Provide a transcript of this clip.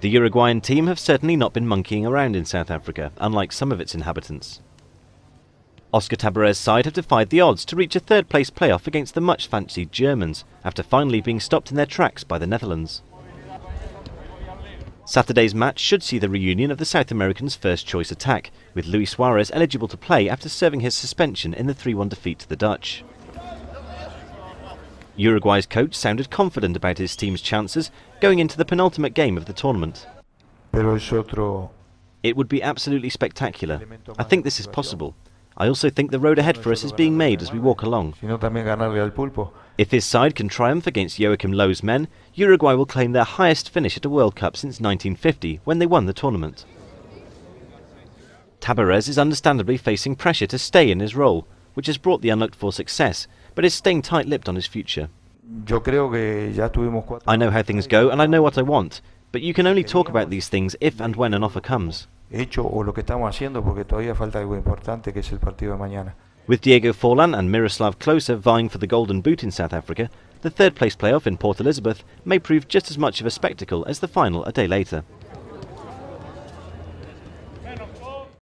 The Uruguayan team have certainly not been monkeying around in South Africa, unlike some of its inhabitants. Oscar Tabarez's side have defied the odds to reach a third place playoff against the much fancied Germans, after finally being stopped in their tracks by the Netherlands. Saturday's match should see the reunion of the South Americans' first choice attack, with Luis Suarez eligible to play after serving his suspension in the 3 1 defeat to the Dutch. Uruguay's coach sounded confident about his team's chances going into the penultimate game of the tournament. It would be absolutely spectacular. I think this is possible. I also think the road ahead for us is being made as we walk along. If his side can triumph against Joachim Löw's men, Uruguay will claim their highest finish at a World Cup since 1950, when they won the tournament. Tabarez is understandably facing pressure to stay in his role, which has brought the unlooked for success, but is staying tight lipped on his future. I know how things go and I know what I want, but you can only talk about these things if and when an offer comes. With Diego Forlan and Miroslav Klose vying for the Golden Boot in South Africa, the third place playoff in Port Elizabeth may prove just as much of a spectacle as the final a day later.